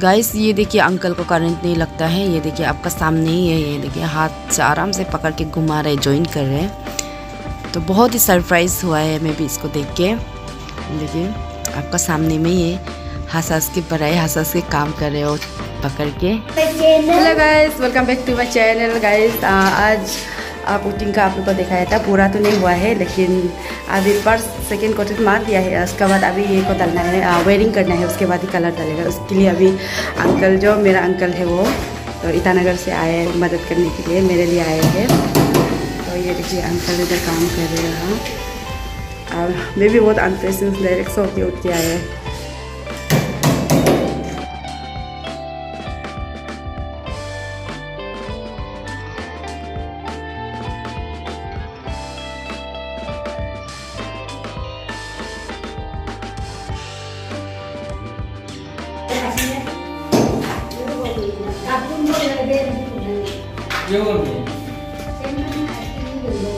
Guys ये देखिए uncle को करंट नहीं लगता है, ये देखिए आपका सामने ही है, ये देखिए हाथ से आराम से पकड़ के घुमा रहे ज्वाइन कर रहे हैं। तो बहुत ही सरप्राइज़ हुआ है मैं भी इसको देख के। देखिए, आपका सामने में ही हंस हंस के पढ़ाई हंस हंस के काम कर रहे हो पकड़ के। Hello guys welcome back to my channel guys आज रूटीन का आप लोग को दिखाया था, पूरा तो नहीं हुआ है, लेकिन अभी फ़र्स्ट सेकेंड कोटेज मार दिया है। उसके बाद अभी ये को डालना है वेयरिंग करना है, उसके बाद ही कलर डालेगा। उसके लिए अभी अंकल जो मेरा अंकल है वो तो ईटानगर से आए मदद करने के लिए, मेरे लिए आए हैं। तो ये देखिए अंकल इधर काम कर रहे हैं। और मैं भी बहुत अनप्रेशेंस डायरेक्ट सो के उठ के आए Eu amei. Sempre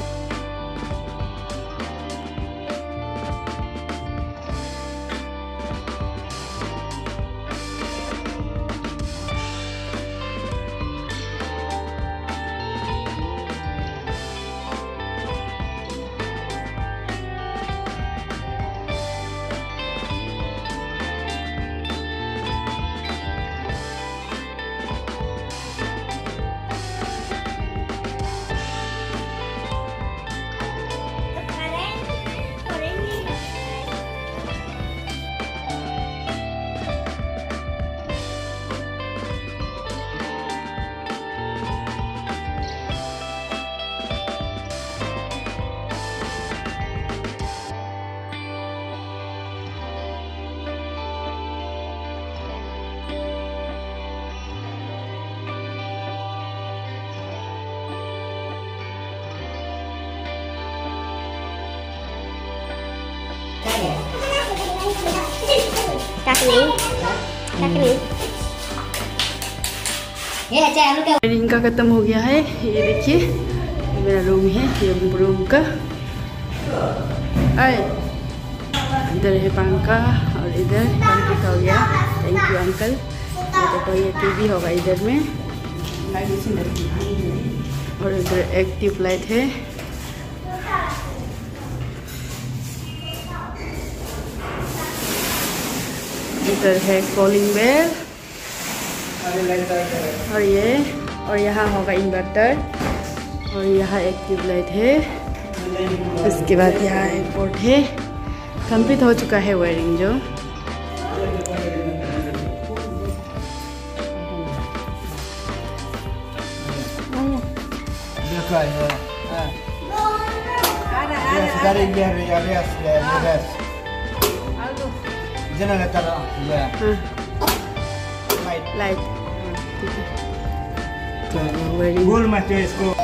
का। ख़त्म हो गया है। ये देखिए मेरा रूम है ये रूम का। आए। इधर है पंखा और इधर पंखे का हो गया। थैंक यू अंकल ये देखो ये टीवी होगा इधर में। और इधर एक ट्यूब लाइट है। इधर है कॉलिंग बेल और ये और यहाँ होगा इन्वर्टर और यहाँ एक ट्यूबलाइट है। उसके बाद यहाँ एक बोर्ड है। कंप्लीट हो चुका है वायरिंग जो। देखा ya. Light. लाइट ठीक है वायरिंग Gol macam इसको